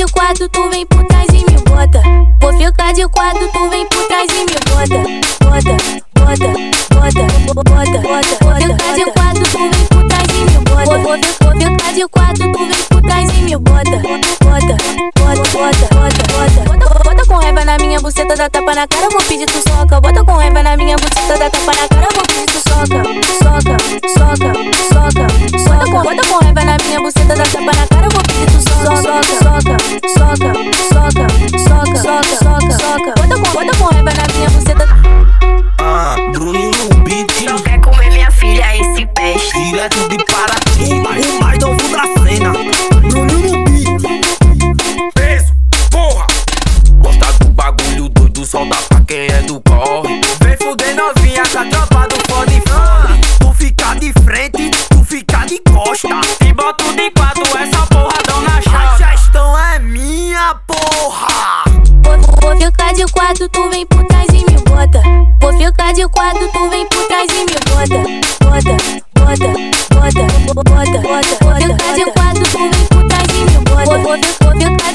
de quatro, tu vem por trás e me bota. Vou ficar de quatro, tu vem por trás e me bota. Bota, bota, bota, bota, bota. Vou ficar de quatro, tu vem por trás e me bota. Vou, vou ficar de quatro, tu vem por trás e me bota. Bota, bota, bota, bota, bota. Bota, bota com raiva na minha buceta, dá tapa na cara, vou pedir tu soca. Bota com raiva na minha buceta, dá tapa na cara, vou pedir tu soca. Soca.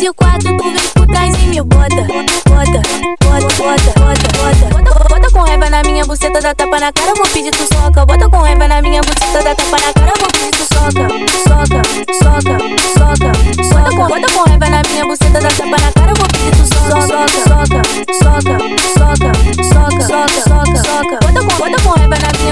De quatro, tu vem por trás e me bota. Bota, bota, bota, bota, bota. Bota, bota com raiva na minha buceta, dá tapa na cara, vou pedir tu soca. Bota com raiva na minha buceta, dá tapa na cara, vou pedir tu soca. Soca, soca, soca, soca. Bota com raiva na minha buceta, dá tapa na cara, vou pedir tu soca. Soca, soca, soca, soca, soca, soca, soca. Bota com, bota com raiva na minha.